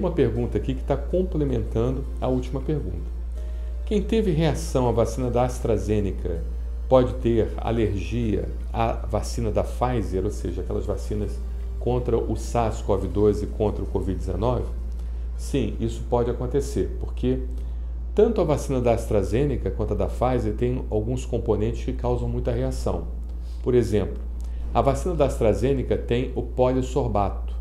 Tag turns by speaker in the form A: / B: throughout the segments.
A: uma pergunta aqui que está complementando a última pergunta. Quem teve reação à vacina da AstraZeneca pode ter alergia à vacina da Pfizer, ou seja, aquelas vacinas contra o SARS-CoV-2 e contra o Covid-19? Sim, isso pode acontecer, porque tanto a vacina da AstraZeneca quanto a da Pfizer tem alguns componentes que causam muita reação. Por exemplo, a vacina da AstraZeneca tem o polisorbato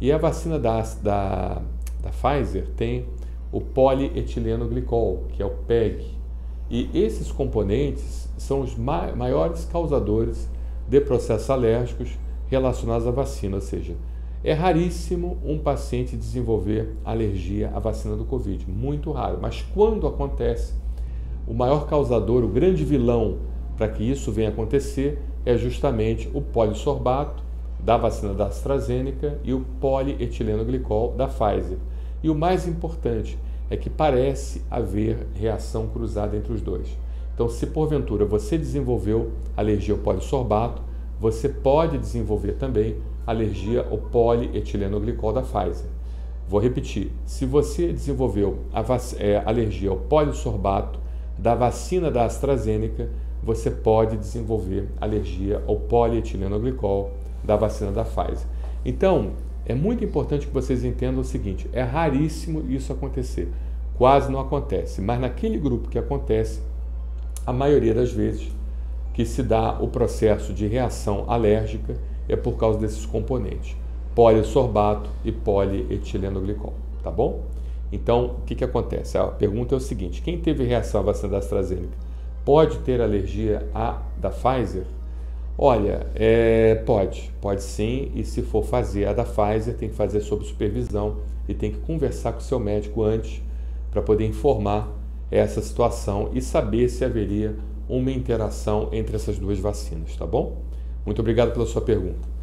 A: e a vacina da, da, da Pfizer tem o polietileno glicol, que é o PEG. E esses componentes são os maiores causadores de processos alérgicos relacionados à vacina, ou seja, é raríssimo um paciente desenvolver alergia à vacina do Covid, muito raro. Mas quando acontece, o maior causador, o grande vilão para que isso venha acontecer é justamente o polissorbato da vacina da AstraZeneca e o polietileno glicol da Pfizer. E o mais importante é que parece haver reação cruzada entre os dois. Então, se porventura você desenvolveu alergia ao polissorbato, você pode desenvolver também alergia ao polietileno-glicol da Pfizer. Vou repetir: se você desenvolveu é, alergia ao polissorbato da vacina da AstraZeneca, você pode desenvolver alergia ao polietileno-glicol da vacina da Pfizer. Então, é muito importante que vocês entendam o seguinte: é raríssimo isso acontecer, quase não acontece, mas naquele grupo que acontece, a maioria das vezes que se dá o processo de reação alérgica é por causa desses componentes, polisorbato e polietileno-glicol, tá bom? Então, o que, que acontece? A pergunta é o seguinte: quem teve reação à vacina da AstraZeneca pode ter alergia à da Pfizer? Olha, é, pode, pode sim, e se for fazer a da Pfizer, tem que fazer sob supervisão e tem que conversar com o seu médico antes para poder informar essa situação e saber se haveria uma interação entre essas duas vacinas, tá bom? Muito obrigado pela sua pergunta.